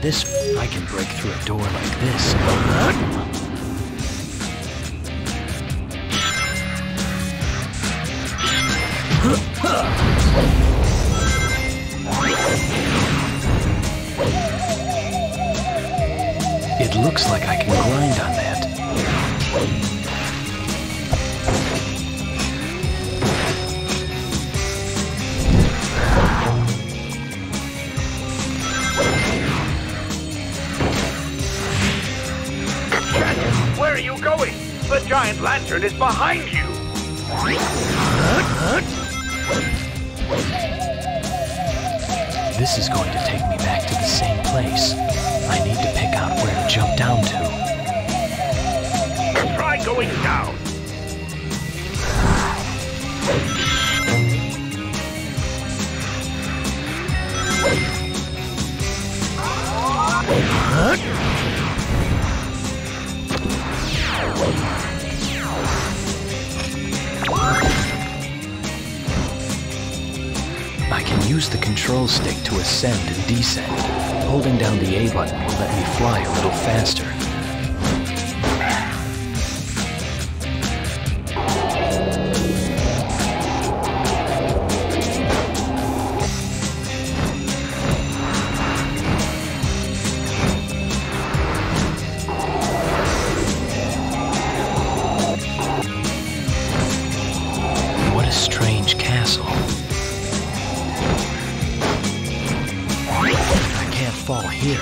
this. I can break through a door like this. It looks like I can grind on that. The giant lantern is behind you. This is going to take me back to the same place. I need to pick out where to jump down to. Try going down. I use the control stick to ascend and descend. Holding down the A button will let me fly a little faster. Fall here.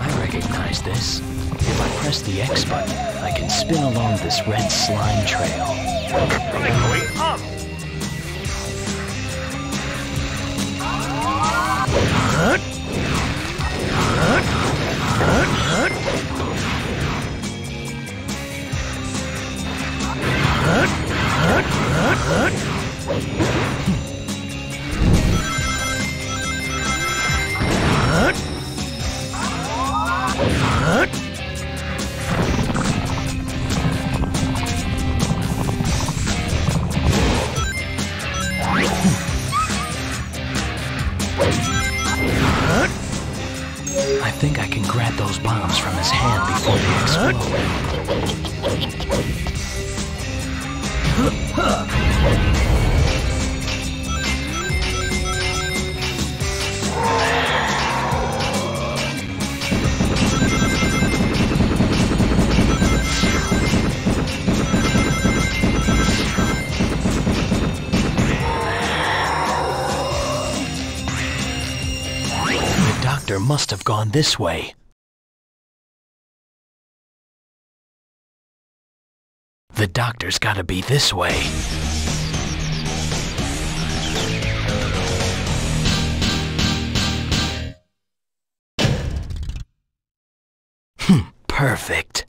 I recognize this. If I press the X button, I can spin along this red slime trail. I think I can grab those bombs from his hand before they explode. Must have gone this way. The doctor's gotta be this way. Hmm, perfect.